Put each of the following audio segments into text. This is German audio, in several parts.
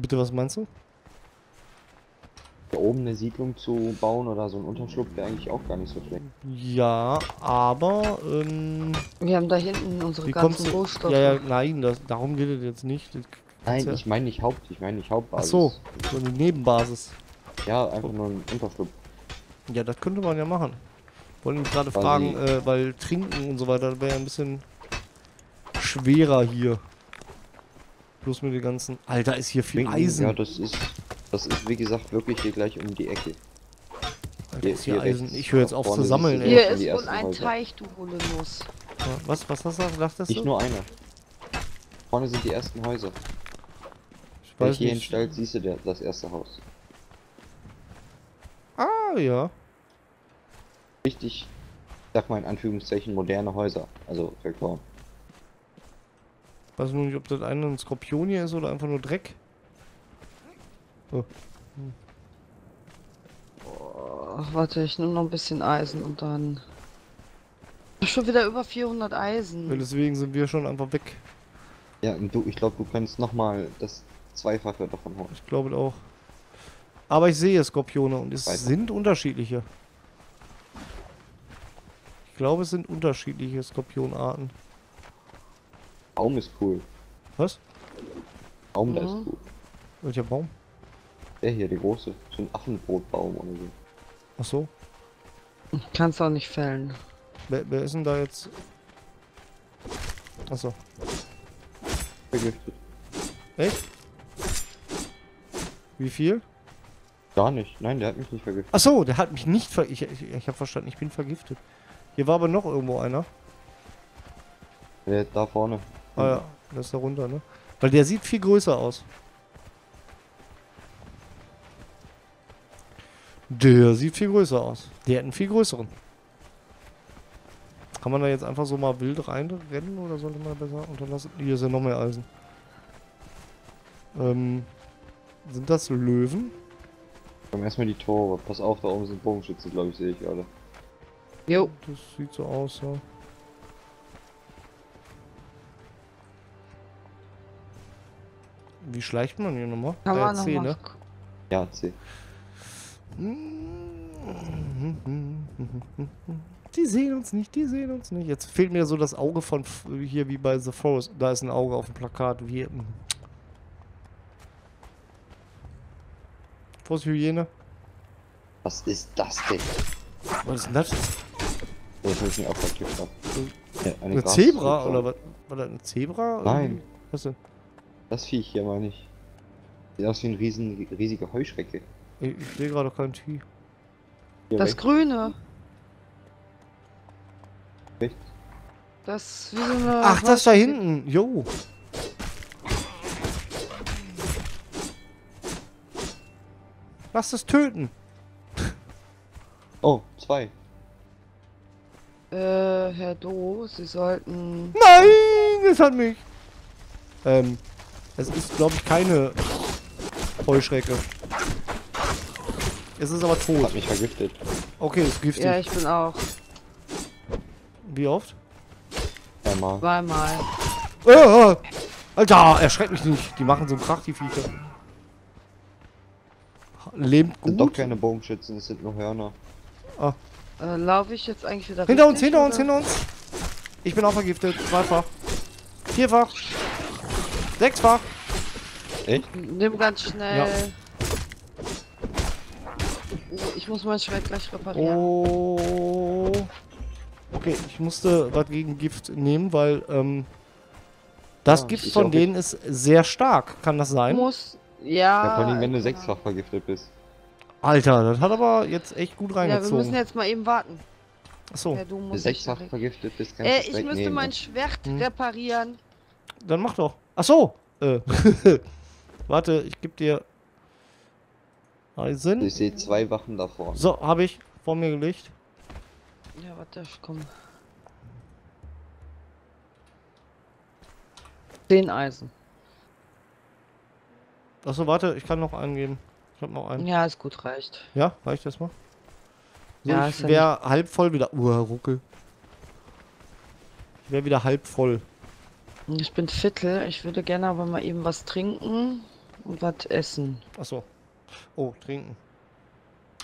Bitte, was meinst du? Da oben eine Siedlung zu bauen oder so ein Unterschlupf wäre eigentlich auch gar nicht so schlecht. Ja, aber, ähm, Wir haben da hinten unsere ganzen du? Rohstoffe. Ja, ja, nein, das, darum geht es jetzt nicht. Das Nein, ja- ich meine nicht Haupt, ich meine nicht Ach Hauptbasis. so, so eine Nebenbasis. Ja, einfach nur ein Unterschlupf. Ja, das könnte man ja machen. Wollte mich gerade fragen, äh, weil trinken und so weiter wäre ja ein bisschen schwerer hier. Plus mit den ganzen. Alter, ist hier viel Eisen. Ja, das ist, das ist wie gesagt wirklich hier gleich um die Ecke. Alter, hier- ist hier hier Eisen. rechts Ich höre jetzt auf zu sammeln, ey. Hier ist wohl ein Häuser. Teich, du Hullenuss. Ja, Was, was hast du, dachtest Nicht du? nur einer. Vorne sind die ersten Häuser. ich Wenn weiß ich hier hinstellt, siehst du der, das erste Haus. Ah, ja. Richtig, ich sag mal in Anführungszeichen, moderne Häuser. Also Faktoren. Weiß nur nicht, ob das eine ein Skorpion hier ist oder einfach nur Dreck. Oh, warte, ich nehme noch ein bisschen Eisen und dann... Schon wieder über 400 Weil Eisen. deswegen sind wir schon einfach weg. Ja, und du, ich glaube, du kannst nochmal das Zweifache davon holen. Ich glaube auch. Aber ich sehe Skorpione und es Weiter. sind unterschiedliche. Ich glaube, es sind unterschiedliche Skorpionarten. Baum ist cool. Was? Baum, da ist cool. Welcher Baum? Der hier, der große. So ein Affenbrotbaum oder so. Ach so. Kannst auch nicht fällen. Wer, wer ist denn da jetzt? Ach so. Vergiftet. Echt? Wie viel? Gar nicht. Nein, der hat mich nicht vergiftet. Ach so, der hat mich nicht ver... Ich, ich, ich habe verstanden, ich bin vergiftet. Hier war aber noch irgendwo einer. Der da vorne. Ah ja, der ist da runter, ne? Weil der sieht viel größer aus. Der sieht viel größer aus. Der hat einen viel größeren. Kann man da jetzt einfach so mal wild reinrennen oder sollte man besser unterlassen? Hier ist ja noch mehr Eisen. Ähm, sind das Löwen? Komm erstmal die Tore. Pass auf, da oben sind Bogenschützen, glaube ich, sehe ich gerade. Jo, Das sieht so aus, ja. Wie schleicht man hier nochmal? kann Äh, man noch C, mal... ne? Ja, C. Die sehen uns nicht, die sehen uns nicht. Jetzt fehlt mir so das Auge von hier wie bei The Forest. Da ist ein Auge auf dem Plakat. Wie. Vorsicht, Hyäne. Was ist das denn? Was ist denn das? Oh, das verkiftet. Ja, Eine Zebra oder was? War das eine Zebra? Nein. Was denn? Das Viech hier meine ich. Sieht aus wie ein riesen, riesige Heuschrecke. Ich, ich sehe gerade kein Vieh. Hier Das rechts, Grüne. rechts. Das ist wie so eine... Ach, das da hinten. Jo. Lass es töten. Oh, zwei. Äh, Herr Do, Sie sollten... Nein, es hat mich. Ähm, es ist, glaube ich, keine Heuschrecke. Es ist aber Hat tot. mich vergiftet. Okay, es ist giftig. Ja, ich bin auch. Wie oft? Einmal. Zweimal. Ah, Alter, erschreckt mich nicht. Die machen so einen Krach, die Viecher. Lebt Das sind doch gut. keine Bogenschützen, es sind nur Hörner. Äh, laufe ich jetzt eigentlich wieder Hinter uns, richtig, hinter uns, oder? hinter uns. Ich bin auch vergiftet. Zweifach. Vierfach. Sechsfach. Echt? Nimm ganz schnell. Ja. Oh, ich muss mein Schwert gleich reparieren. Oh. Okay, ich musste was gegen Gift nehmen, weil ähm, das Ah, Gift von denen ist sehr stark. Kann das sein? Muss. Ja. Ja, vor allem, wenn du sechsfach vergiftet bist. Alter, das hat aber jetzt echt gut Ja, wir müssen reingezogen. jetzt mal eben warten. Achso, Ja, du Wenn du musst sechsfach vergiftet bist, kannst Äh, ich müsste nehmen. mein Schwert Hm. reparieren. dann mach doch. Achso. Äh. Warte, ich geb dir Eisen. Ich sehe zwei Wachen da vorne. So, habe ich vor mir gelegt. Ja, warte, komm. Zehn Eisen. Achso, warte, ich kann noch einen geben. Ich habe noch einen. Ja, ist gut, reicht. Ja, reicht das mal? So, Ja, ich ja wäre halb voll wieder. Uh, ruckel. Ich wäre wieder halb voll. Ich bin Viertel. Ich würde gerne aber mal eben was trinken. und was essen. Achso. Oh, trinken.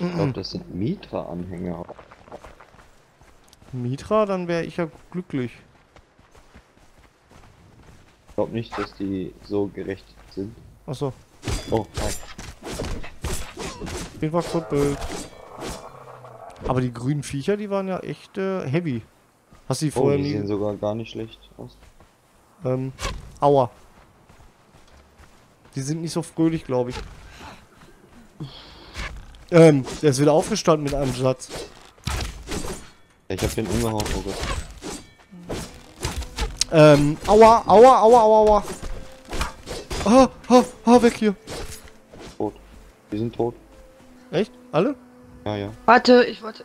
Ich glaube, das sind Mitra-Anhänger. Mitra, dann wäre ich ja glücklich. Ich glaube nicht, dass die so gerecht sind. Achso. Oh, hi. Den war Bild. Aber die grünen Viecher, die waren ja echt äh, heavy. Hast du die Oh, vorher die nie... sehen sogar gar nicht schlecht aus. Ähm, aua. Die sind nicht so fröhlich, glaube ich. Ähm, der ist wieder aufgestanden mit einem Satz. Ich hab den umgehauen, oh Gott. Ähm, aua, aua, aua, aua, aua. Ah, ah, ah, weg hier. Tot. Die sind tot. Echt? Alle? Ja, ja. Warte, ich wollte.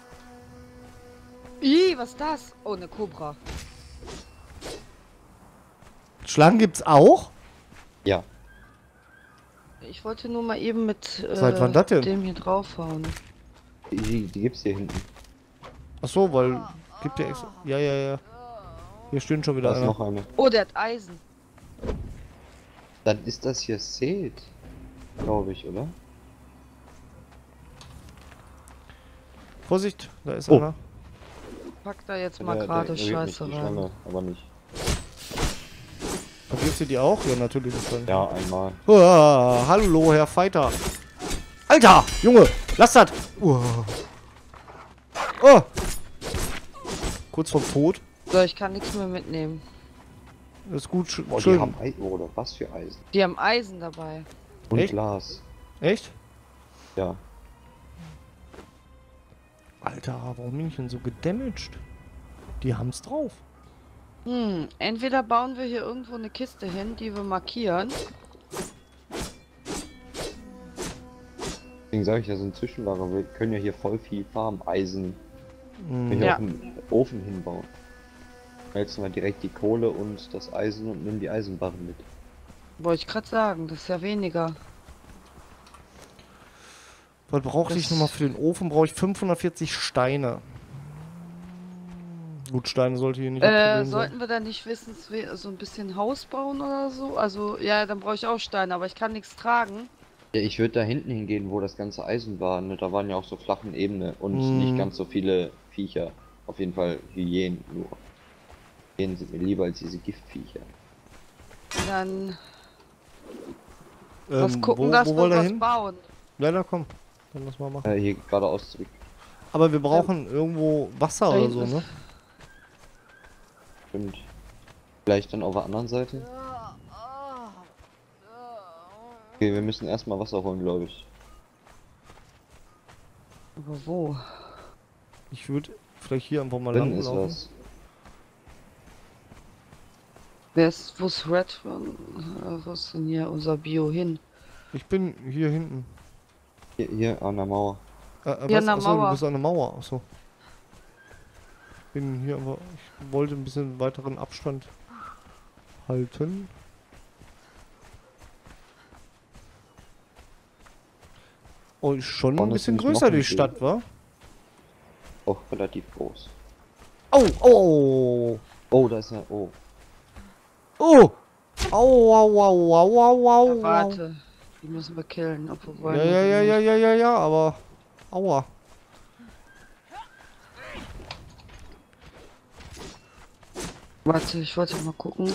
Ih, was ist das? Oh, eine Cobra. Schlangen gibt's auch? Ja. Ich wollte nur mal eben mit äh, Seit wann das denn? dem hier draufhauen. Die, die gibt's hier hinten. Ach so, weil gibt ja extra. Ja, ja, ja. Hier stehen schon wieder Da ist einer. noch eine. Oh, der hat Eisen. Dann ist das hier Seth. Glaube ich, oder? Vorsicht, da ist Oh. einer. Pack da jetzt mal gerade Scheiße rein. Schlange, aber nicht. Vergisst ihr die auch? Ja, natürlich. die. Ja, einmal. Ah, hallo, Herr Fighter. Alter, Junge, lass das. Uh. Oh. Kurz vorm Tod. So, ich kann nichts mehr mitnehmen. Das ist gut. sch- Oh, die schön. haben Eisen. Oder was für Eisen? Die haben Eisen dabei. Und Echt? Glas. Echt? Ja. Alter, warum bin ich denn so gedamaged? Die haben's drauf. Hm, entweder bauen wir hier irgendwo eine Kiste hin, die wir markieren. Deswegen sage ich, das sind Zwischenlager. Wir können ja hier voll viel Farm, Eisen. Hm. Können ja Ja. auch einen Ofen hinbauen. Jetzt mal direkt die Kohle und das Eisen und nimm die Eisenbarren mit. Wollte ich gerade sagen, das ist ja weniger. Was brauche ich nochmal für den Ofen? Brauche ich 540 Steine. Gut, Steine sollte hier nicht Äh, Problem sein. sollten wir da nicht wissen, so ein bisschen Haus bauen oder so? Also, ja, dann brauche ich auch Steine, aber ich kann nichts tragen. Ja, ich würde da hinten hingehen, wo das ganze Eisen war. Ne? Da waren ja auch so flachen Ebene und Hm. nicht ganz so viele Viecher. Auf jeden Fall Hyänen nur. Hyänen sind mir lieber als diese Giftviecher. Dann was Ähm, gucken, wo, dass wo wir was hin? bauen. Ja, da komm. Dann lass mal machen. Äh, hier geradeaus zurück. Aber wir brauchen irgendwo Wasser Da oder so, ist- ne? Stimmt. Vielleicht dann auf der anderen Seite? Okay, wir müssen erstmal Wasser holen, glaube ich. Aber wo? Ich würde vielleicht hier einfach mal Drin lang ist was. Wer ist, wo ist Red? Wo ist denn hier unser Bio hin? Ich bin hier hinten. Hier, hier an der Mauer. Äh, äh, Hier was? an der Achso, du Mauer. bist an der Mauer. Achso. Ich bin hier aber. Ich wollte ein bisschen weiteren Abstand halten. Oh, ist schon ein Vorne ist bisschen größer ein die. Stadt, wa? Auch relativ groß. Oh, oh, Oh, da ist ja. Oh. oh. Au, au, au, au, au, au, Ja, warte. Die müssen wir killen, obwohl wollen Ja, ja, ja, ja, ja, ja, ja, aber. Aua. Warte, ich wollte mal gucken.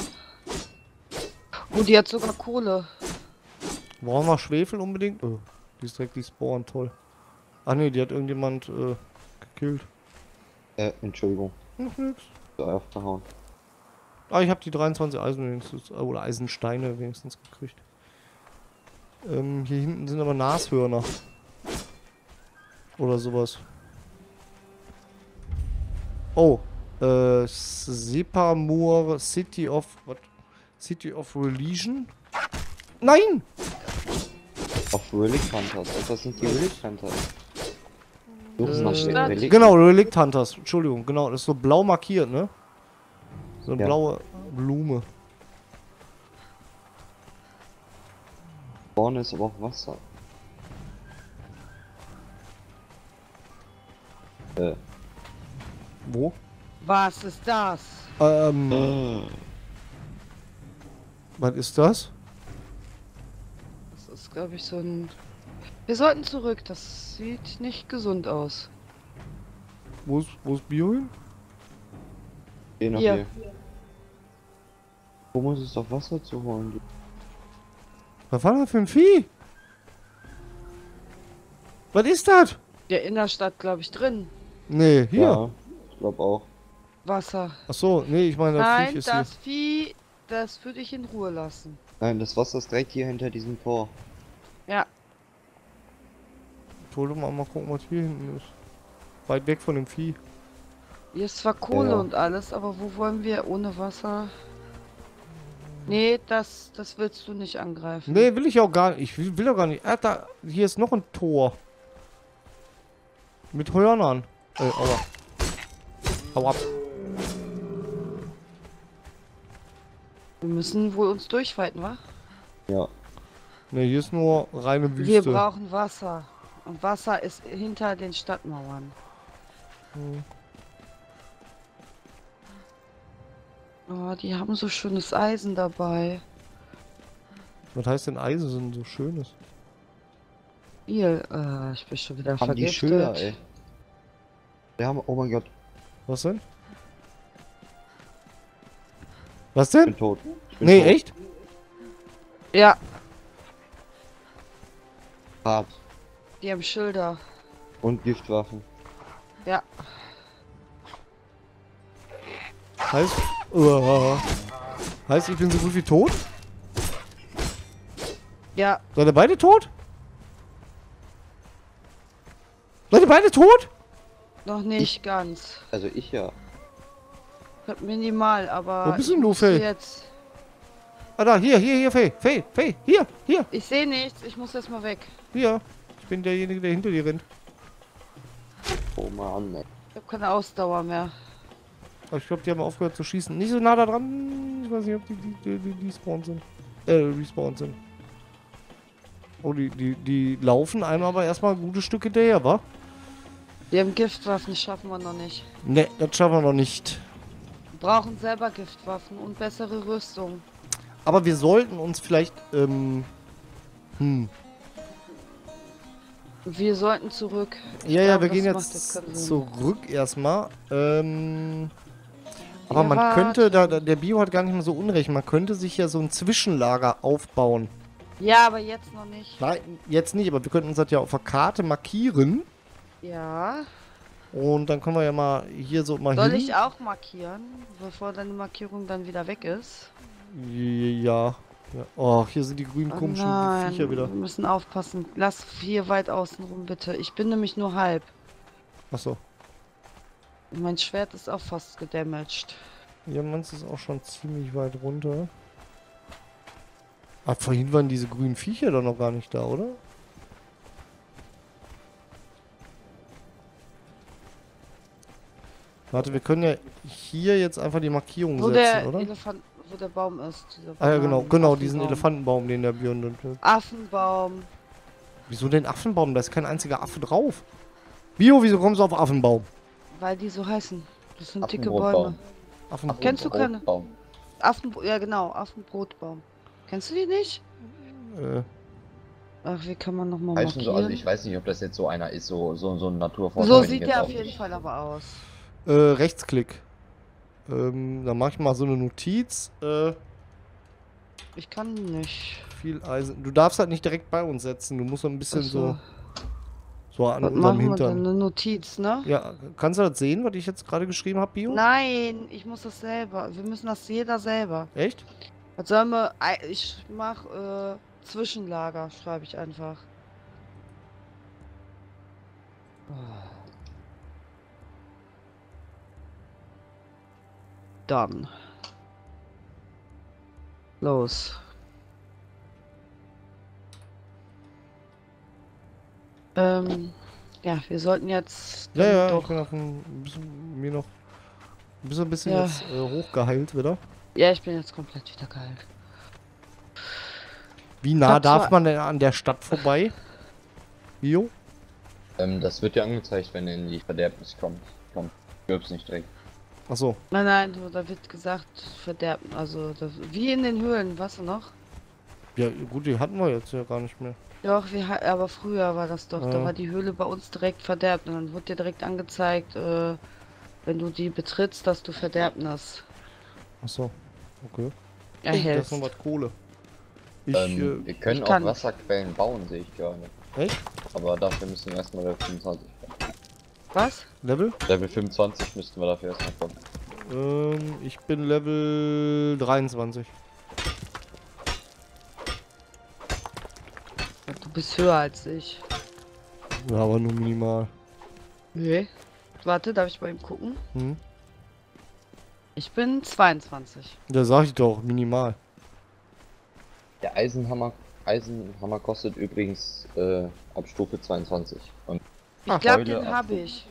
Oh, die hat sogar Kohle. Brauchen wir Schwefel unbedingt? Oh, die ist direkt die Spawn, toll. Ach nee, die hat irgendjemand äh, gekillt. Äh, Entschuldigung. Noch nix. So aufgehauen. Ah, ich habe die 23 Eisen wenigstens, äh, oder Eisensteine wenigstens gekriegt. Ähm, hier hinten sind aber Nashörner. Oder sowas. Oh, äh, Sepamur City of, what? City of Religion? Nein! Auf Relic Hunters. Also das sind die Relic Hunters. Äh, nach. Relic Genau, Relict Hunters, Entschuldigung, genau, das ist so blau markiert, ne? So eine Ja. blaue Blume. Vorne ist aber auch Wasser. Äh. Wo? Was ist das? Ähm, was ist das? Das glaube ich, so ein... Wir sollten zurück, das sieht nicht gesund aus. Wo ist, wo ist Bio hin? Geh nach Hier. hier. Wo muss es doch Wasser zu holen? Was war das für ein Vieh? Was ist das? Der Innerstadt, glaube ich, drin. Nee, hier. Ja, ich glaube auch. Wasser. Ach so, nee, ich meine, das Nein, Viech ist das Vieh, das würde ich in Ruhe lassen. Nein, das Wasser ist direkt hier hinter diesem Tor. Ja, hier. Ich wollte mal, mal gucken, was hier hinten ist. Weit weg von dem Vieh. hier ist zwar Kohle Ja. und alles, aber wo wollen wir ohne Wasser? Nee, das, das willst du nicht angreifen. Nee, will ich auch gar nicht. Ich will, will auch gar nicht. Ah, da, hier ist noch ein Tor. Mit Hörnern. Äh, aua. Hau ab. Wir müssen wohl uns durchfighten, wa? Ja. Ne, hier ist nur reine Wüste. Wir brauchen Wasser. Und Wasser ist hinter den Stadtmauern. Hm. Oh, die haben so schönes Eisen dabei. Was heißt denn Eisen sind so schönes? Viel. Äh, ich bin schon wieder Haben die vergiftet. Schilder, ey. Wir haben, oh mein Gott, Was denn? Was ich denn? bin tot. Ich bin Nee, tot. echt? Ja, Hart. die haben Schilder. Und Giftwaffen. Ja. Heißt. Uah. heißt, ich bin so gut wie tot? Ja, Seid ihr beide tot? Seid ihr beide tot? noch nicht ganz. Also ich ja. Minimal, aber. Wo bist du, muss Faye? Jetzt. Ah, da, hier, hier, hier, Faye, Faye, Faye, hier, hier, Ich sehe nichts, ich muss jetzt mal weg. hier. Ich bin derjenige, der hinter dir rennt. Oh Mann, ey. Ich habe keine Ausdauer mehr. Aber ich glaube, die haben aufgehört zu schießen. Nicht so nah da dran. Ich weiß nicht, ob die, die, die, die, die spawn sind. Äh, respawn sind. Oh, die, die, die laufen einem aber erstmal ein gutes Stück hinterher, wa? Die haben Giftwaffen, schaffen wir noch nicht. Ne, das schaffen wir noch nicht. Wir brauchen selber Giftwaffen und bessere Rüstung. Aber wir sollten uns vielleicht, ähm, hm. Wir sollten zurück. Ich Ja, ja, glaube, wir gehen jetzt zurück erstmal. Ähm, aber Ja, man könnte, da, der Bio hat gar nicht mehr so unrecht, man könnte sich ja so ein Zwischenlager aufbauen. Ja, aber jetzt noch nicht. Nein, jetzt nicht, aber wir könnten uns das ja auf der Karte markieren. Ja. Und dann können wir ja mal hier so mal Soll hin. ich auch markieren, bevor deine Markierung dann wieder weg ist? Ja. ja. Oh, hier sind die grünen Oh komischen nein, Viecher wieder. wir müssen aufpassen. Lass hier weit außen rum, bitte. Ich bin nämlich nur halb. Achso. Mein Schwert ist auch fast gedamaged. Ja, meins ist auch schon ziemlich weit runter. Ah, vorhin waren diese grünen Viecher doch noch gar nicht da, oder? Warte, wir können ja hier jetzt einfach die Markierung Wo setzen, der oder? Elefant, wo der Baum ist. dieser Ah ja, genau, genau, diesen. Elefantenbaum, den der Björn... dann- Affenbaum. Wieso denn Affenbaum? Da ist kein einziger Affe drauf. Bio, wieso kommst du auf Affenbaum? Weil die so heißen. Das sind dicke. Bäume. Affenbaum. Kennst du keine? Brotbaum. Affen, ja genau, Affenbrotbaum. Kennst du die nicht? Äh, Ach, wie kann man nochmal Heißen so, also markieren? ich weiß nicht, ob das jetzt so einer ist, so, so, so ein Naturforscher. So sieht der auf jeden nicht. Fall aber aus. Äh, Rechtsklick. Ähm, dann mach ich mal so eine Notiz. Äh, Ich kann nicht. viel Eisen. Du darfst halt nicht direkt bei uns setzen. Du musst so ein bisschen Ach so, so an Was unserem machen wir denn? Hintern. Eine Notiz, ne? Ja, kannst du das sehen, was ich jetzt gerade geschrieben habe, Bio? Nein, ich muss das selber. Wir müssen das jeder selber. Echt? Was sollen wir? Ich mach äh, Zwischenlager, schreibe ich einfach. Dann. Los. Ähm, ja, wir sollten jetzt. Ja, ja, doch- ich bin auf ein bisschen, mir noch ein bisschen, ein bisschen Ja. jetzt äh, hochgeheilt wieder. Ja, ich bin jetzt komplett wieder geil. Wie nah darf zwar- man denn an der Stadt vorbei? Bio? Ähm, das wird dir angezeigt, wenn du in die Verderbnis kommst. Komm, stirbst nicht direkt. Achso. Nein, nein, du, da wird gesagt, verderben. Also, das, wie in den Höhlen, weißt du noch? Ja, gut, die hatten wir jetzt ja gar nicht mehr. Doch, wir, aber früher war das doch. Da Ja. war die Höhle bei uns direkt verderbt und dann wurde dir direkt angezeigt, äh, wenn du die betrittst, dass du Verderbnis Achso. Okay. Oh, da erhältst. ist noch was Kohle. Ich, Ähm, wir können ich auch kann- Wasserquellen bauen, sehe ich gerade. äh, echt? Aber dafür müssen wir erstmal Level 25 kommen. Was? Level? Level 25 müssten wir dafür erstmal kommen. Ähm, ich bin Level 23. Du bist höher als ich. Ja, aber nur minimal. Nee. Warte, darf ich bei ihm gucken? Hm? Ich bin 22. Da sag ich doch, minimal. Der Eisenhammer, Eisenhammer kostet übrigens äh, ab Stufe 22. Und Ich glaube, den ab- habe ich.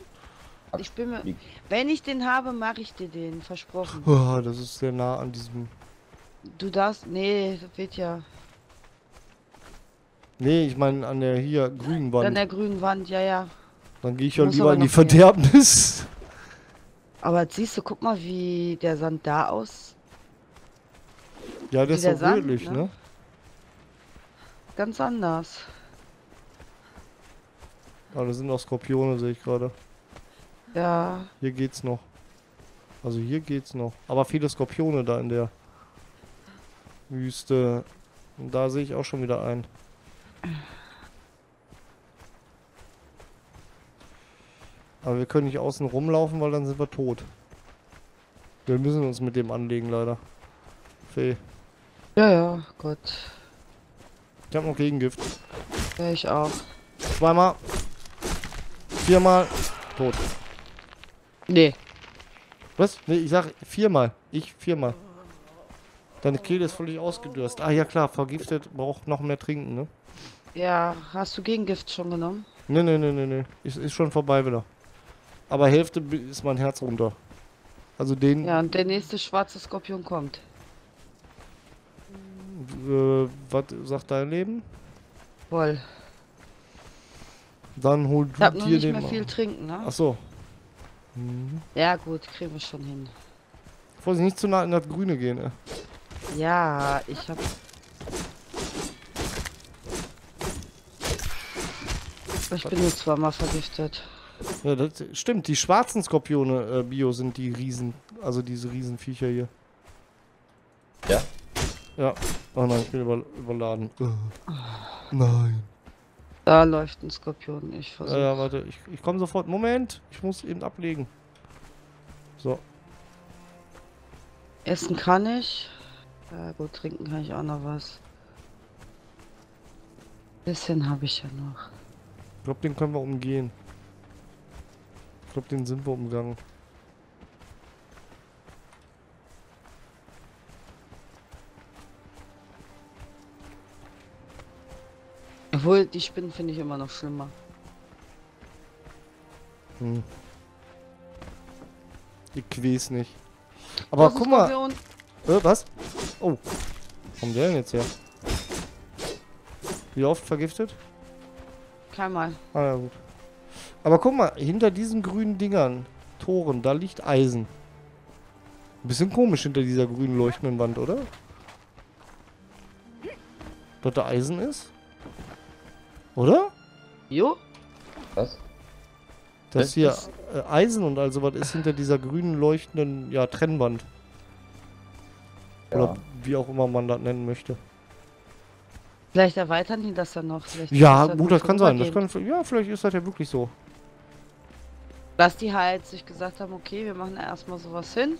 Ich bin mir. Wenn ich den habe, mache ich dir den. Versprochen. Oh, das ist sehr nah an diesem. Du darfst. Nee, das wird ja. Nee, ich meine an der hier grünen An Wand. der grünen Wand, ja, ja. Dann gehe ich ja Muss lieber in die. Verderbnis. Aber jetzt siehst du, guck mal, wie der Sand da aus. Ja, Wie ist so rötlich, ne? ne? Ganz anders. Aber das sind auch Skorpione, sehe ich gerade. Ja. Hier geht's noch. Also hier geht's noch. Aber viele Skorpione da in der Wüste. Und da sehe ich auch schon wieder ein. Aber wir können nicht außen rumlaufen, weil dann sind wir tot. Wir müssen uns mit dem anlegen, leider. Fee. Ja, ja, Gott. Ich habe noch Gegengift. Ja, ich auch. Zweimal. Viermal. Tot. Nee. Was? Nee, ich sag viermal. Ich viermal. Deine Kehle ist völlig ausgedürst. Ah ja klar, vergiftet braucht noch mehr trinken, ne? Ja, hast du Gegengift schon genommen? Ne, ne, ne, ne, ne. Ist, ist schon vorbei wieder. Aber Hälfte ist mein Herz runter. Also den, Ja, und der nächste schwarze Skorpion kommt. äh, was sagt dein Leben? Voll. Dann hol Ich du hab noch dir nicht den mehr mal. viel trinken, ne? Ach so. Mhm. Ja, gut, kriegen wir schon hin. Vorsicht, nicht zu nah in das Grüne gehen, ey. Ja, ich hab. Ich bin nur zweimal vergiftet. Ja, das stimmt. Die schwarzen Skorpione äh, Bio sind die Riesen, also diese Riesenviecher hier. Ja? Ja. Oh nein, ich bin über, überladen. Äh. Nein. Da läuft ein Skorpion. Ich versuche. ja, warte, ich, ich komme sofort. Moment, ich muss eben ablegen. So, Essen kann ich. Ja, gut, trinken kann ich auch noch was. Bisschen habe ich ja noch. ich glaube, den können wir umgehen. Ich glaube, den sind wir umgangen. Obwohl, die Spinnen finde ich immer noch schlimmer. Hm. Ich weiß nicht. Aber guck mal. Äh, was? Oh. Kommt der denn jetzt her? Wie oft vergiftet? Keinmal. Ah, ja, gut. Aber guck mal, hinter diesen grünen Dingern, Toren, da liegt Eisen. Ein bisschen komisch hinter dieser grünen leuchtenden Wand, oder? Dass da Eisen ist? Oder? Jo? Was? Dass Was? hier äh, Eisen und also was ist hinter dieser grünen leuchtenden, ja, Trennwand. Ja. Oder wie auch immer man das nennen möchte. Vielleicht erweitern die das ja noch. Vielleicht Ja, das gut, das kann sein. Das kann, ja, vielleicht ist das ja wirklich so. Dass die halt sich gesagt haben, okay, wir machen erstmal sowas hin.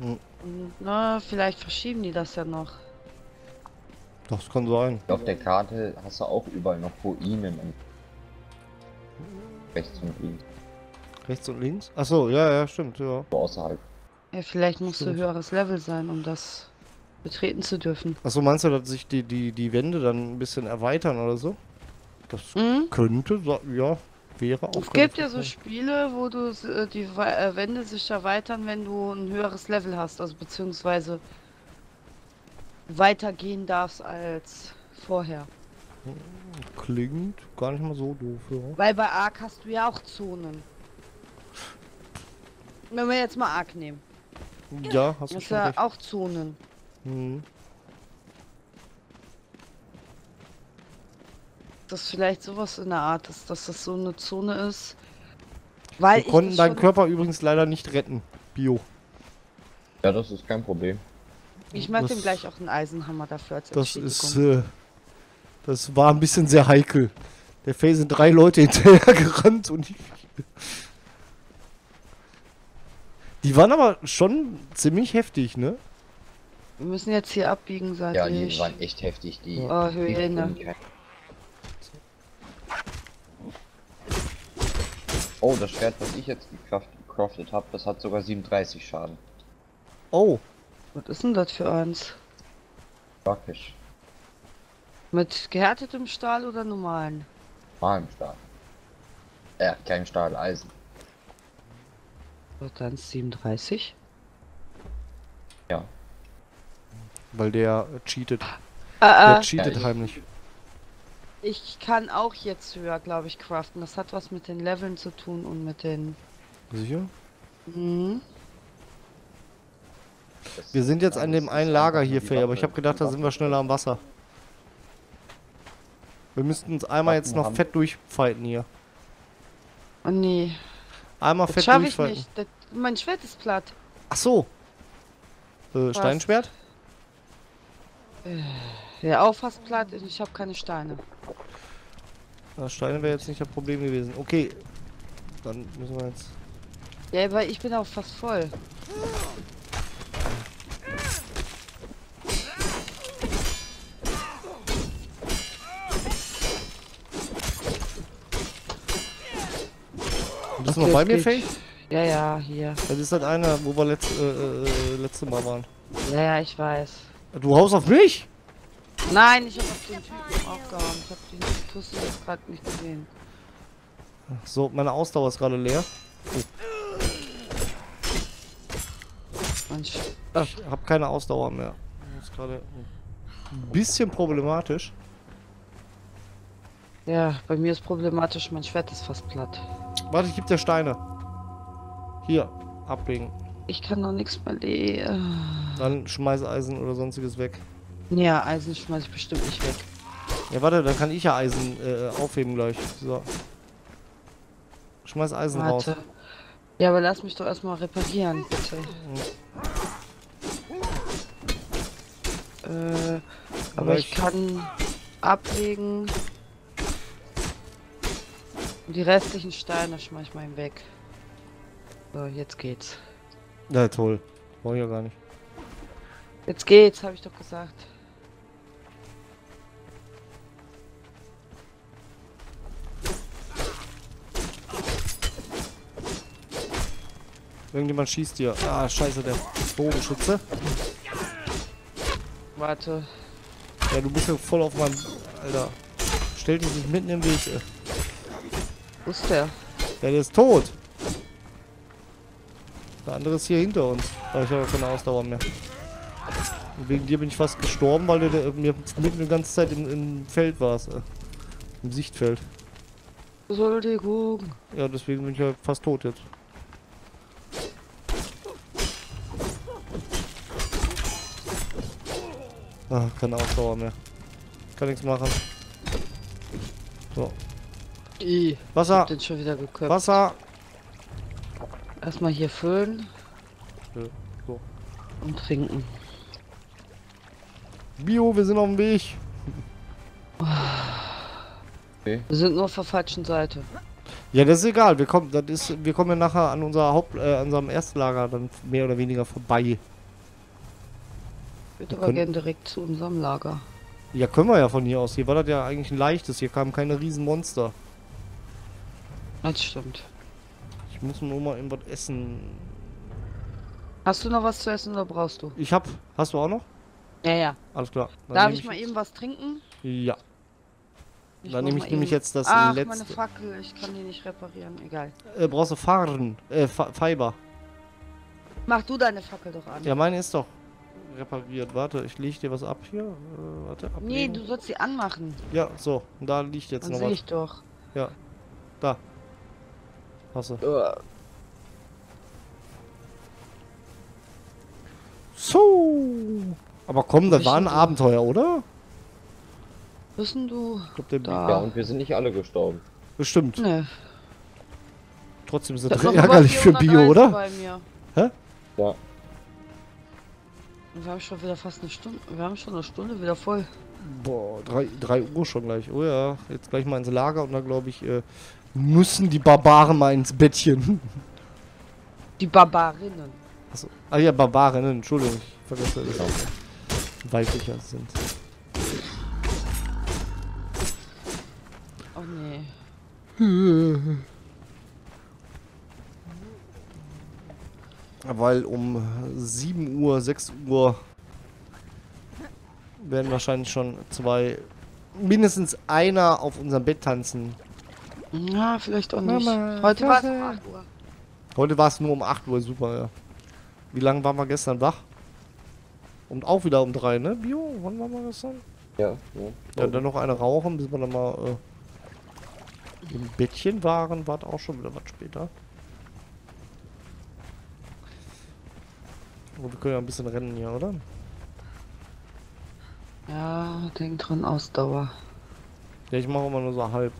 Hm. Und na, vielleicht verschieben die das ja noch. Das kann sein. Auf der Karte hast du auch überall noch Ruinen und rechts und links, Rechts und links? Achso, ja, ja, stimmt, ja. so außerhalb. Ja, vielleicht muss du Stimmt. höheres Level sein, um das betreten zu dürfen. Achso, meinst du, dass sich die, die, die Wände dann ein bisschen erweitern oder so? Das Mhm. könnte, ja, wäre auch. Es gibt ja so. Spiele, wo du äh, die äh, Wände sich erweitern, wenn du ein höheres Level hast, also beziehungsweise weitergehen darfst als vorher. Klingt gar nicht mal so doof, ja. Weil bei Ark hast du ja auch Zonen. Wenn wir jetzt mal Ark nehmen, Ja, hast du schon ja recht. auch Zonen. Hm. Das vielleicht sowas in der Art ist, dass das so eine Zone ist. Weil Wir ich konnten deinen Körper übrigens leider nicht retten. Bio. Ja, das ist kein Problem. Ich mache ihm gleich auch einen Eisenhammer dafür als Das ist, äh, das war ein bisschen sehr heikel. Der Faye sind drei Leute hinterher gerannt und die, die waren aber schon ziemlich heftig, ne? Wir müssen jetzt hier abbiegen, seit Ja, die ich. waren echt heftig, die. Oh, können kein- Oh, das Schwert, was ich jetzt gecraft- gecraftet habe, das hat sogar 37 Schaden. Oh, Was ist denn das für eins? Praktisch. Mit gehärtetem Stahl oder normalen? Normalem Stahl. Äh, kein Stahl, Eisen. So, dann 37. Ja. weil der cheatet. Ah, Der ah, cheatet Ja, ich- heimlich. ich kann auch jetzt höher, glaube ich, craften. Das hat was mit den Leveln zu tun und mit den. Sicher? Mhm. Wir sind jetzt an dem einen Lager einfach hier, Faye, aber ich habe gedacht, da sind wir schneller am Wasser. Wir müssten uns einmal jetzt noch fett durchfighten hier. Oh nee. Einmal Das fett schaffe ich durchfighten. nicht. Das, mein Schwert ist platt. Ach so. Äh, Steinschwert? Ja, auch fast platt. und Ich habe keine Steine. Na, Steine wäre jetzt nicht das Problem gewesen. Okay. Dann müssen wir jetzt. Ja, aber ich bin auch fast voll. Okay, noch bei mir. Faye? Ja, ja, hier. Das ist halt einer, wo wir letzt, äh, äh, letzte Mal waren. Ja, ja, ich weiß. Du haust auf mich? Nein, ich habe auf den Typen aufgehauen. Ich habe den Tussi jetzt gerade nicht gesehen. So, meine Ausdauer ist gerade leer. Mensch. Ich habe keine Ausdauer mehr. Das ist gerade ein bisschen problematisch. Ja, bei mir ist problematisch, mein Schwert ist fast platt. Warte, ich geb dir Steine. Hier, ablegen. Ich kann noch nichts mehr legen. Dann schmeiß Eisen oder sonstiges weg. Ja, Eisen schmeiß ich bestimmt nicht weg. Ja, warte, dann kann ich ja Eisen äh, aufheben gleich. So. Schmeiß Eisen raus. Warte. Ja, aber lass mich doch erstmal reparieren, bitte. Äh, aber ich ich- kann ablegen. Und die restlichen Steine schmeiß ich mal ihm weg. So, jetzt geht's. Ja, toll. Brauch ich ja gar nicht. Jetzt geht's, habe ich doch gesagt. Irgendjemand schießt hier. Ah, scheiße, der Bogenschütze. Warte. Ja, du bist ja voll auf meinem... Alter. Stell dich nicht mitten im Weg. ey. Wo ist der? Ja, der ist tot. Der andere ist hier hinter uns. Aber ich habe keine Ausdauer mehr. Und wegen dir bin ich fast gestorben, weil du da- mir mitten die ganze Zeit im, im Feld warst. Äh, Im Sichtfeld. Entschuldigung. Ja, deswegen bin ich ja fast tot jetzt. Ah, keine Ausdauer mehr. Kann nichts machen. So. I. Ich Wasser! hab den schon wieder geköpft. Wasser! Erstmal hier füllen. Ja, so. Und trinken. Bio, wir sind auf dem Weg. Wir sind nur auf der falschen Seite. Ja, das ist egal. Wir kommen, das ist, wir kommen ja nachher an unser Haupt, äh, an unserem Erstlager dann mehr oder weniger vorbei. Ich würde Wir aber gerne direkt zu unserem Lager. Ja, können wir ja von hier aus. Hier war das ja eigentlich ein leichtes. Hier kamen keine riesen Monster. Das stimmt. Ich muss nur mal irgendwas essen. Hast du noch was zu essen oder brauchst du? Ich hab. Hast du auch noch? Ja, ja. Alles klar. Dann Darf nehm ich mal eben was trinken? Ja. Ich Dann nehme ich nämlich eben- jetzt das Ach, meine letzte. Fackel. Ich kann die nicht reparieren. Egal. Äh, brauchst du Fahren? Äh, Fiber. Mach du deine Fackel doch an. Ja, meine ist doch repariert. Warte, ich leg dir was ab hier. Äh, warte, nee, ablegen. du sollst sie anmachen. Ja, so. Da liegt jetzt Dann noch was. ich doch. Da. Hast du. Uah. So. Aber komm, das war ein Abenteuer, oder? Wissen du? Ich glaub, Da. Ja, und wir sind nicht alle gestorben. Bestimmt. Ne. Trotzdem noch über ärgerlich für 400 Bio, oder? Bei mir. Hä? Ja. Wir haben schon wieder fast eine Stunde. Wir haben schon eine Stunde wieder voll. Boah, 3 Uhr schon gleich. Oh ja, jetzt gleich mal ins Lager und dann glaube ich, äh, müssen die Barbaren mal ins Bettchen. Die Barbarinnen. Achso. Ah ja, Barbarinnen, Entschuldigung, ich vergesse, dass sie weiblicher sind. Oh nee. Weil um 7 Uhr, 6 Uhr werden wahrscheinlich schon zwei, mindestens einer auf unserem Bett tanzen. Ja, vielleicht auch nicht. Mama, Heute war es um 8 Uhr. Heute war es nur um 8 Uhr, super, ja. Wie lange waren wir gestern wach? Und auch wieder um 3, ne? Bio? Wann waren wir gestern? Ja, ja. Ja, dann noch eine rauchen, bis wir dann mal äh, im Bettchen waren, war auch schon wieder was später. Aber wir können ja ein bisschen rennen hier, oder? Ja, denk dran, Ausdauer. Ja, ich mache immer nur so halb.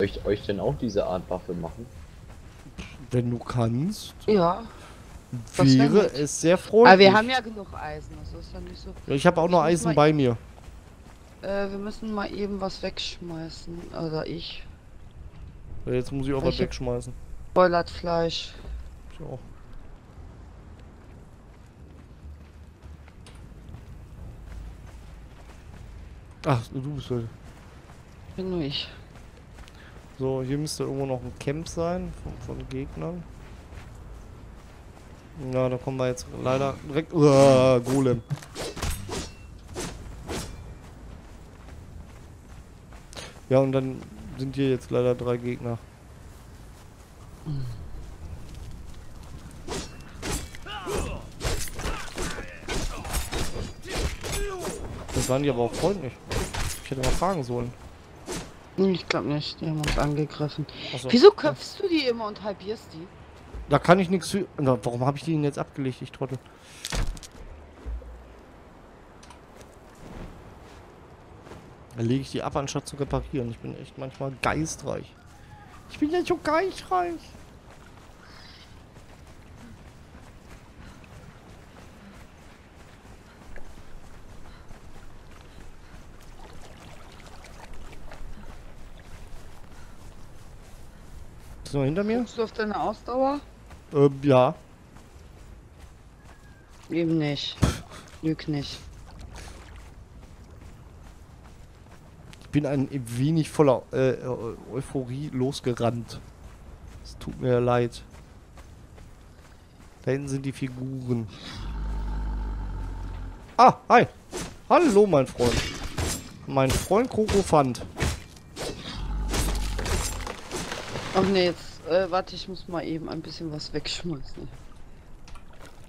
Soll ich euch denn auch diese Art Waffe machen? Wenn du kannst, Ja. Wäre es sehr freundlich. Aber wir haben ja genug Eisen, das ist ja nicht so. Ja, ich habe auch noch Eisen bei mir. Äh, wir müssen mal eben was wegschmeißen. Oder ich. Ja, Jetzt muss ich auch was Welche? wegschmeißen. Boilert Fleisch. Ich auch. Ach, du bist halt. Bin nur ich. So, hier müsste irgendwo noch ein Camp sein von, von Gegnern. Ja, da kommen wir jetzt leider direkt. Uah, Golem. Ja, und dann sind hier jetzt leider drei Gegner. Das waren die aber auch freundlich. Ich hätte mal fragen sollen. Hm, Ich glaube nicht, die haben uns angegriffen. Achso. Wieso köpfst du die immer und halbierst die? Da kann ich nichts warum habe ich die denn jetzt abgelegt, ich Trottel? Da lege ich die ab, anstatt zu reparieren. Ich bin echt manchmal geistreich. Ich bin ja so geistreich. Ist noch hinter mir? Guckst du auf deine Ausdauer? Ähm, ja. Eben nicht. Lüg nicht. Ich bin ein wenig voller äh, Eu- Euphorie losgerannt. Es tut mir leid. Da hinten sind die Figuren. Ah, hi. Hallo, mein Freund. Mein Freund Krokofant. Ach nee, jetzt, äh, warte, ich muss mal eben ein bisschen was wegschmeißen.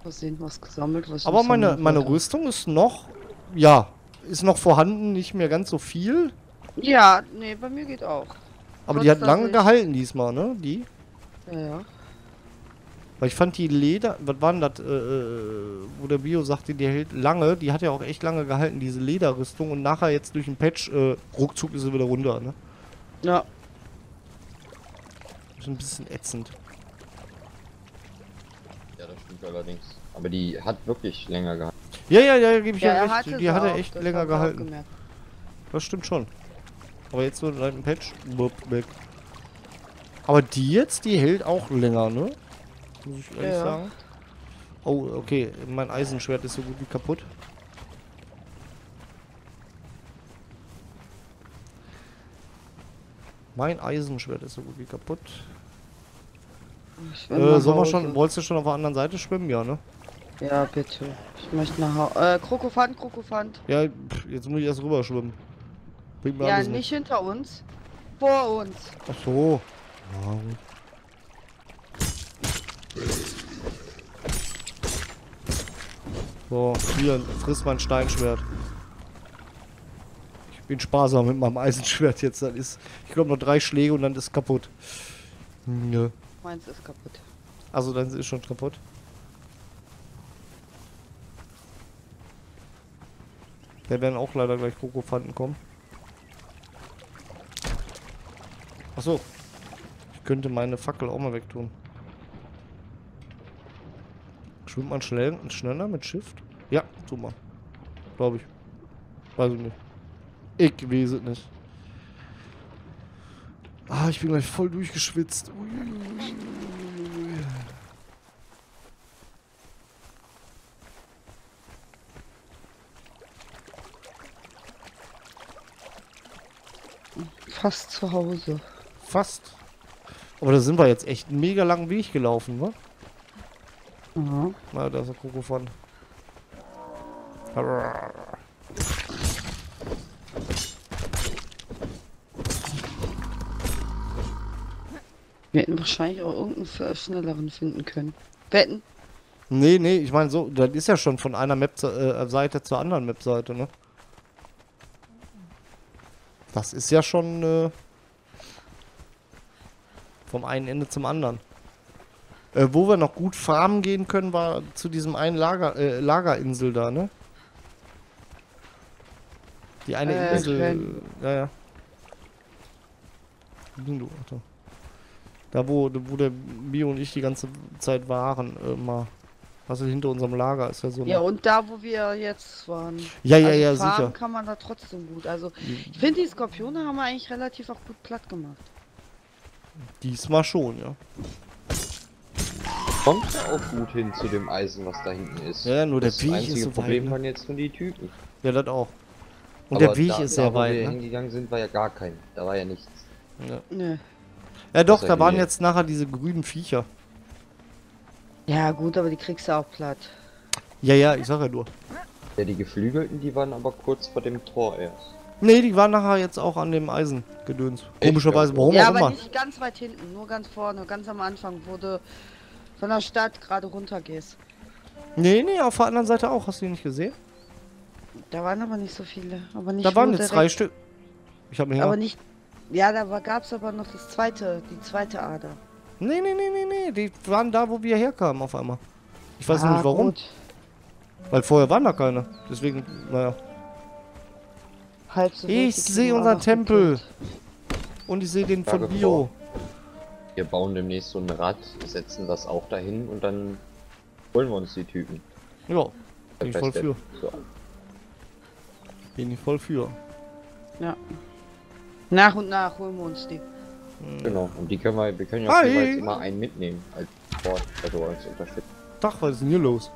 Versehen was gesammelt, was ich Aber meine, meine. Rüstung ist noch... Ja, ist noch vorhanden. Nicht mehr ganz so viel. Ja, nee, bei mir geht auch. Aber Trotz, die hat lange ich- gehalten diesmal, ne? Die. Ja, ja. Weil ich fand die Leder, was war denn das, äh, äh, wo der Bio sagte, die hält lange, die hat ja auch echt lange gehalten, diese Lederrüstung und nachher jetzt durch den Patch, äh, ruckzuck ist sie wieder runter, ne? Ja, Ist ein bisschen ätzend. Ja, das stimmt allerdings. Aber die hat wirklich länger gehalten. Ja, ja, ja, gebe ich ja, ja, er recht, hatte die hatte auch, echt das länger gehalten. Das stimmt schon. Aber jetzt so dem Patch, bupp, weg. Aber die jetzt, die hält auch länger, ne? Muss ich ehrlich Ja. sagen. Oh, okay, mein Eisenschwert ist so gut wie kaputt. Mein Eisenschwert ist so gut wie kaputt. Äh, sollen wir schon, wolltest du schon auf der anderen Seite schwimmen? Ja, ne? Ja, bitte. Ich möchte nach Hause. Äh, Krokofant, Krokofant. Ja, pff, jetzt muss ich erst rüber schwimmen. Ja, nicht hinter uns. Vor uns. Ach so. Gut. So, hier, friss mein Steinschwert. Ich bin sparsam mit meinem Eisenschwert jetzt. Das ist, ich glaube, noch drei Schläge und dann ist kaputt. Ja. Meins ist kaputt. Also, dann ist es schon kaputt. Da werden auch leider gleich Krokofanten kommen. Achso. Ich könnte meine Fackel auch mal wegtun. Schwimmt man schnell, schneller mit Shift? Ja, mal. Glaube ich. Weiß ich nicht. Ich weiß es nicht. Ah, ich bin gleich voll durchgeschwitzt. Uiuiui. Fast zu Hause. Fast. Aber da sind wir jetzt echt einen mega langen Weg gelaufen, ne? Ja. Na, da ist der Kokofan. Wir hätten wahrscheinlich auch irgendeinen schnelleren finden können. Wetten? Nee, nee, ich meine so, das ist ja schon von einer Map-Seite zur anderen Map-Seite, ne? Das ist ja schon äh, vom einen Ende zum anderen. Äh, wo wir noch gut farmen gehen können, war zu diesem einen Lager, äh, Lagerinsel da, ne? Die eine Äh, Insel. Ja, ja. Du, Alter? Da, wo, wo der Bio und ich die ganze Zeit waren, äh, mal. Also hinter unserem Lager ist ja so. Ja, eine- und da, wo wir jetzt waren. ja, ja, also ja, fahren sicher. kann man da trotzdem gut. Also, ich finde, die Skorpione haben wir eigentlich relativ auch gut platt gemacht. Diesmal schon, ja. Kommt ja auch gut hin zu dem Eisen, was da hinten ist. Ja, nur der das Weg ist so weit, Problem ne? waren jetzt nur die Typen. Ja, das auch. Und Aber der Weg da, ist da, sehr wo wir weit, ne? hingegangen sind, war ja gar kein. Da war ja nichts. Ja. Nö. Ja, doch, da waren jetzt nachher diese grünen Viecher. Ja, gut, aber die kriegst du auch platt. Ja, ja, ich sag ja nur. Ja, die Geflügelten, die waren aber kurz vor dem Tor erst. Nee, die waren nachher jetzt auch an dem Eisengedöns. Komischerweise, Ja. warum ja, auch aber immer. nicht ganz weit hinten, nur ganz vorne, ganz am Anfang, wo du von der Stadt gerade runter gehst. Nee, nee, auf der anderen Seite auch. Hast du die nicht gesehen? Da waren aber nicht so viele. Aber nicht Da waren jetzt direkt- drei Stück. Ich hab mir Aber ja. nicht. Ja, da gab es aber noch das zweite, die zweite Ader. Nee, nee, nee, nee, nee. Die waren da, wo wir herkamen auf einmal. Ich weiß Ah, nicht warum. gut. Weil vorher waren da keine. Deswegen, naja. Halb so Ich wild, die seh kriegen wir unseren Tempel. Und ich sehe den von Bio. Wir bauen demnächst so ein Rad, setzen das auch dahin und dann holen wir uns die Typen. Ja, bin ich voll für. So. Bin ich voll für. Ja. Nach und nach holen wir uns die. Genau. Und die können wir, wir können ja auch jeweils immer einen mitnehmen als Sport, also als Unterstützung. Tag, was ist denn hier los?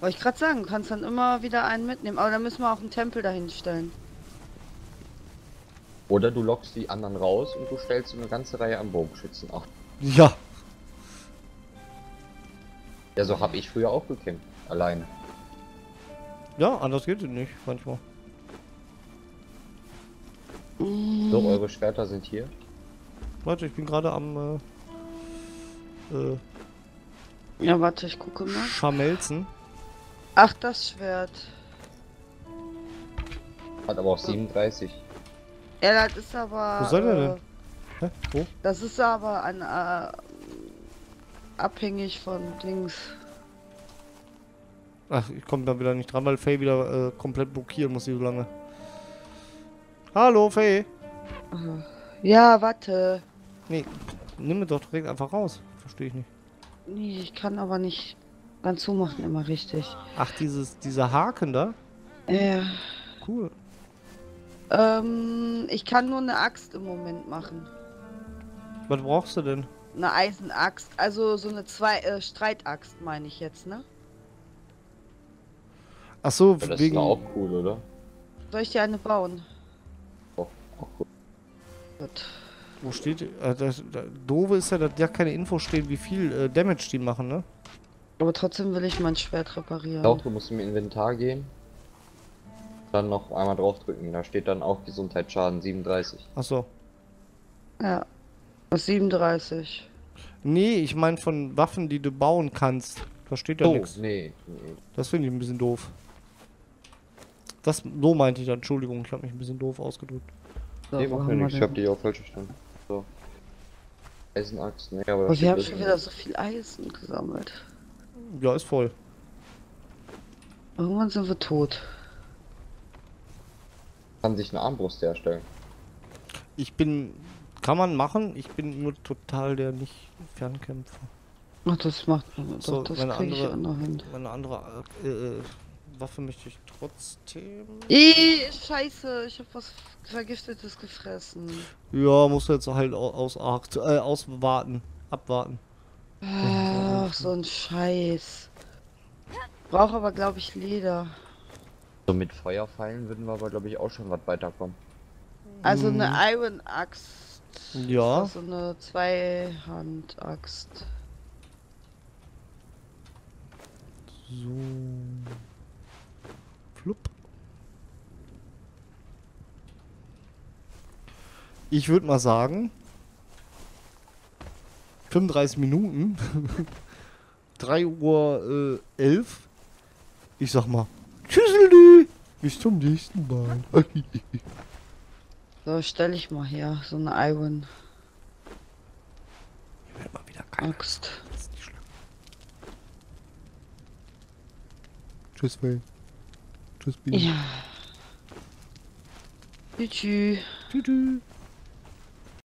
Wollte ich gerade sagen, du kannst dann immer wieder einen mitnehmen. Aber dann müssen wir auch einen Tempel dahin stellen. Oder du lockst die anderen raus und du stellst so eine ganze Reihe an Bogenschützen auf. Ja. Ja, so habe ich früher auch gekämpft. Alleine. Ja, anders geht es nicht, manchmal. So, eure Schwerter sind hier. Warte, ich bin gerade am äh, äh, Ja, warte, ich gucke mal. Schamelzen. Ach, das Schwert. Hat aber auch 37. Ja, das ist aber. Wo soll äh, denn? Hä? Wo? Das ist aber an, äh, abhängig von Dings. Ach, ich komme da wieder nicht dran, weil Faye wieder äh, komplett blockieren muss, die so lange. Hallo, Faye. Ja, warte. Nee, nimm mir doch direkt einfach raus. Verstehe ich nicht. Nee, ich kann aber nicht ganz zumachen immer richtig. Ach, dieses, dieser Haken da? Ja. Cool. Ähm, ich kann nur eine Axt im Moment machen. Was brauchst du denn? Eine Eisenaxt. Also so eine zwei äh, Streitaxt meine ich jetzt, ne? Ach so, Ja, das wegen. ist auch cool, oder? Soll ich dir eine bauen? Gut. Wo steht. Äh, das, das, doofe ist ja, dass ja keine Info steht, wie viel äh, Damage die machen, ne? Aber trotzdem will ich mein Schwert reparieren. Auch du musst im Inventar gehen. Dann noch einmal draufdrücken. Da steht dann auch Gesundheitsschaden 37. Ach so. Ja. Was 37. Nee, ich meine von Waffen, die du bauen kannst. Da steht ja Oh, nichts. nee, nee. Das finde ich ein bisschen doof. Das, so meinte ich dann. Entschuldigung, ich habe mich ein bisschen doof ausgedrückt. So, nee, macht ja nichts. Ich hab die auch falsch verstanden. So. Eisenaxt, nee, aber Aber steht wir haben schon wieder so viel Eisen gesammelt. Ja, ist voll. Irgendwann sind wir tot. Kann sich eine Armbrust herstellen. Ich bin. Kann man machen, ich bin nur total der nicht Fernkämpfer. Ach, das macht man. So, Doch, das meine kriege ich andere- auch noch hin. Meine andere äh, äh, Waffe möchte ich trotzdem. Ih, scheiße, ich hab was Vergiftetes gefressen. Ja, musst du jetzt halt au- aus, äh, auswarten. Abwarten. Ach, so ein Scheiß. Brauche aber, glaube ich, Leder. So mit Feuerpfeilen würden wir aber, glaube ich, auch schon was weiterkommen. Also Hm. eine Iron Axt. Ja. So eine Zweihand-Axt. So. Flupp. Ich würde mal sagen. 35 Minuten. 3 Uhr äh, 11. Ich sag mal. Tschüsseldi. Bis zum nächsten Mal. So, stelle ich mal her. So eine Iron Wird mal wieder geil. Axt. Tschüss, Faye. Tschüss, Bibi. Ja. Tschüss. Tschüss. tschüss.